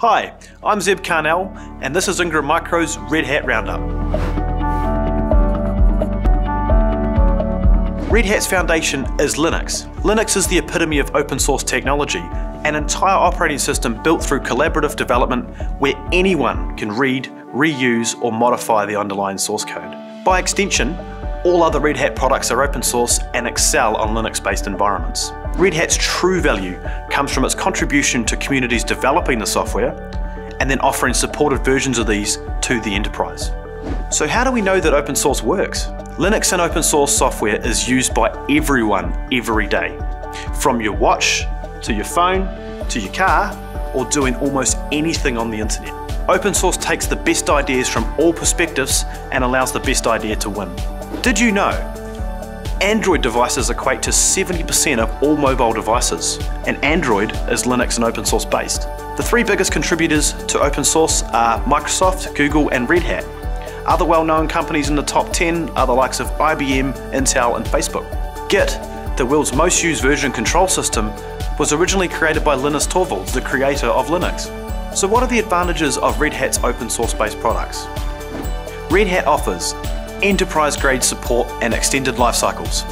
Hi, I'm Zeb Carnell, and this is Ingram Micro's Red Hat Roundup. Red Hat's foundation is Linux. Linux is the epitome of open source technology, an entire operating system built through collaborative development where anyone can read, reuse, or modify the underlying source code. By extension, all other Red Hat products are open source and excel on Linux-based environments. Red Hat's true value comes from its contribution to communities developing the software and then offering supported versions of these to the enterprise. So how do we know that open source works? Linux and open source software is used by everyone every day. From your watch, to your phone, to your car, or doing almost anything on the internet. Open source takes the best ideas from all perspectives and allows the best idea to win. Did you know Android devices equate to 70% of all mobile devices, and Android is Linux and open source based. The three biggest contributors to open source are Microsoft, Google, and Red Hat. Other well known companies in the top 10 are the likes of IBM, Intel, and Facebook. Git, the world's most used version control system, was originally created by Linus Torvalds, the creator of Linux. So, what are the advantages of Red Hat's open source based products? Red Hat offers enterprise grade support and extended life cycles,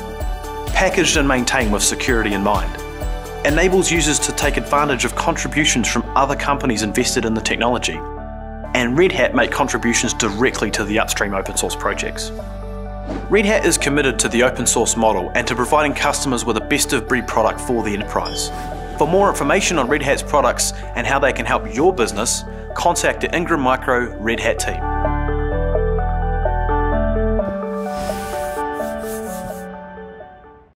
packaged and maintained with security in mind, enables users to take advantage of contributions from other companies invested in the technology, and Red Hat make contributions directly to the upstream open source projects. Red Hat is committed to the open source model and to providing customers with a best of breed product for the enterprise. For more information on Red Hat's products and how they can help your business, contact the Ingram Micro Red Hat team.